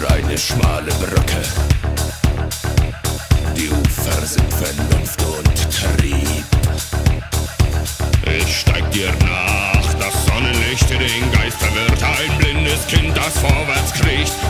nur eine schmale Brücke. Die Ufer sind Vernunft und Trieb. Ich steig dir nach, das Sonnenlicht den Geist verwirrt, ein blindes Kind, das vorwärts kriecht.